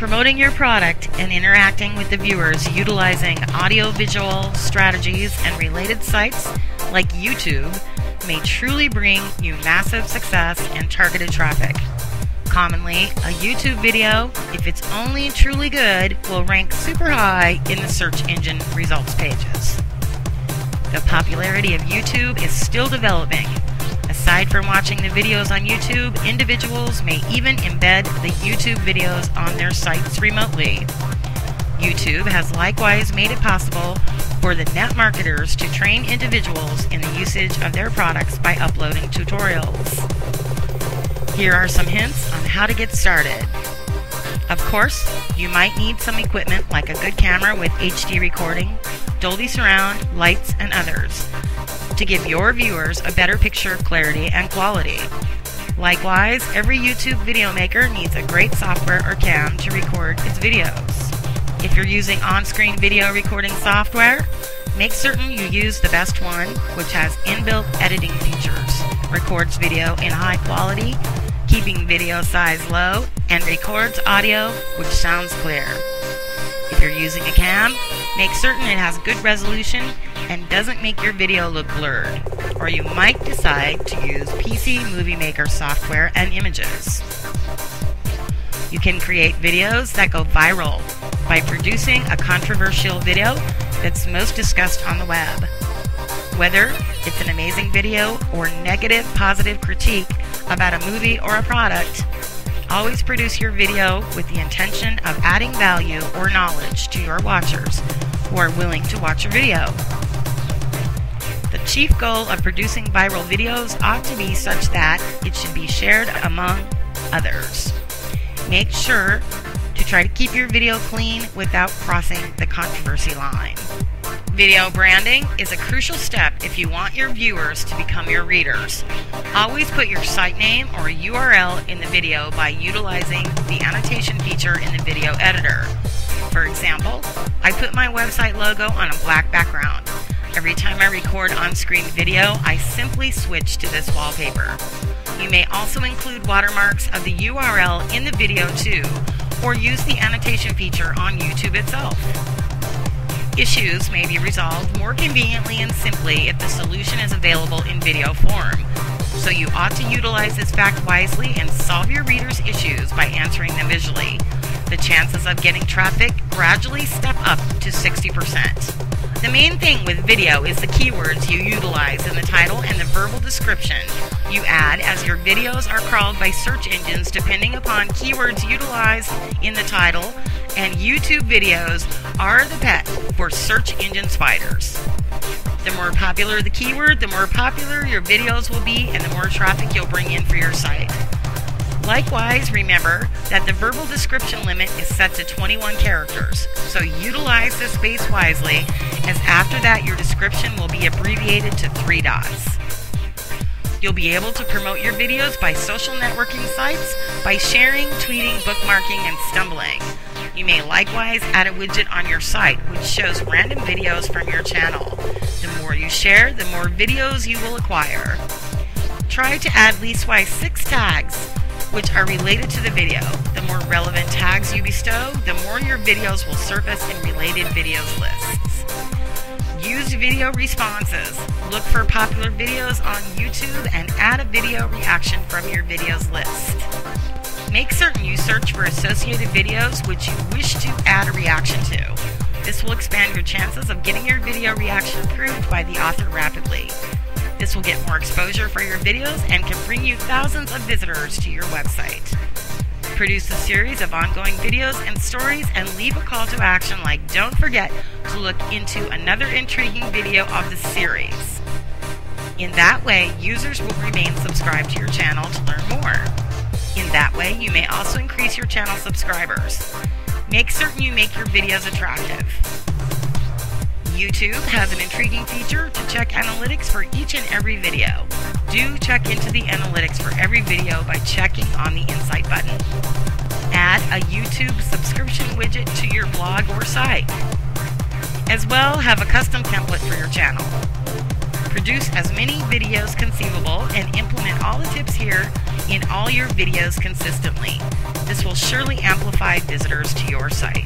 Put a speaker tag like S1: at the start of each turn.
S1: Promoting your product and interacting with the viewers utilizing audiovisual strategies and related sites like YouTube may truly bring you massive success and targeted traffic. Commonly, a YouTube video, if it's only truly good, will rank super high in the search engine results pages. The popularity of YouTube is still developing. Aside from watching the videos on YouTube, individuals may even embed the YouTube videos on their sites remotely. YouTube has likewise made it possible for the net marketers to train individuals in the usage of their products by uploading tutorials. Here are some hints on how to get started. Of course, you might need some equipment like a good camera with HD recording, Dolby Surround, lights, and others to give your viewers a better picture of clarity and quality. Likewise, every YouTube video maker needs a great software or cam to record its videos. If you're using on-screen video recording software, make certain you use the best one, which has inbuilt editing features, records video in high quality, keeping video size low, and records audio which sounds clear. If you're using a cam, make certain it has good resolution and doesn't make your video look blurred, or you might decide to use PC Movie Maker software and images. You can create videos that go viral by producing a controversial video that's most discussed on the web. Whether it's an amazing video or negative positive critique about a movie or a product, always produce your video with the intention of adding value or knowledge to your watchers who are willing to watch your video. The chief goal of producing viral videos ought to be such that it should be shared among others. Make sure to try to keep your video clean without crossing the controversy line. Video branding is a crucial step if you want your viewers to become your readers. Always put your site name or URL in the video by utilizing the annotation feature in the video editor. For example, I put my website logo on a black background. Every time I record on-screen video, I simply switch to this wallpaper. You may also include watermarks of the URL in the video too, or use the annotation feature on YouTube itself. Issues may be resolved more conveniently and simply if the solution is available in video form. So you ought to utilize this fact wisely and solve your readers' issues by answering them visually. The chances of getting traffic gradually step up to 60%. The main thing with video is the keywords you utilize in the title and the verbal description you add as your videos are crawled by search engines depending upon keywords utilized in the title and YouTube videos are the pet for search engine spiders. The more popular the keyword, the more popular your videos will be and the more traffic you'll bring in for your site. Likewise, remember that the verbal description limit is set to 21 characters, so utilize this space wisely, as after that your description will be abbreviated to three dots. You'll be able to promote your videos by social networking sites, by sharing, tweeting, bookmarking, and stumbling. You may likewise add a widget on your site which shows random videos from your channel. The more you share, the more videos you will acquire. Try to add leastwise six tags which are related to the video. The more relevant tags you bestow, the more your videos will surface in related videos lists. Use video responses. Look for popular videos on YouTube and add a video reaction from your videos list. Make certain you search for associated videos which you wish to add a reaction to. This will expand your chances of getting your video reaction approved by the author rapidly. This will get more exposure for your videos and can bring you thousands of visitors to your website. Produce a series of ongoing videos and stories and leave a call to action like don't forget to look into another intriguing video of the series. In that way, users will remain subscribed to your channel to learn more. In that way, you may also increase your channel subscribers. Make certain you make your videos attractive. YouTube has an intriguing feature to check analytics for each and every video. Do check into the analytics for every video by checking on the Insight button. Add a YouTube subscription widget to your blog or site. As well, have a custom template for your channel. Produce as many videos conceivable and implement all the tips here in all your videos consistently. This will surely amplify visitors to your site.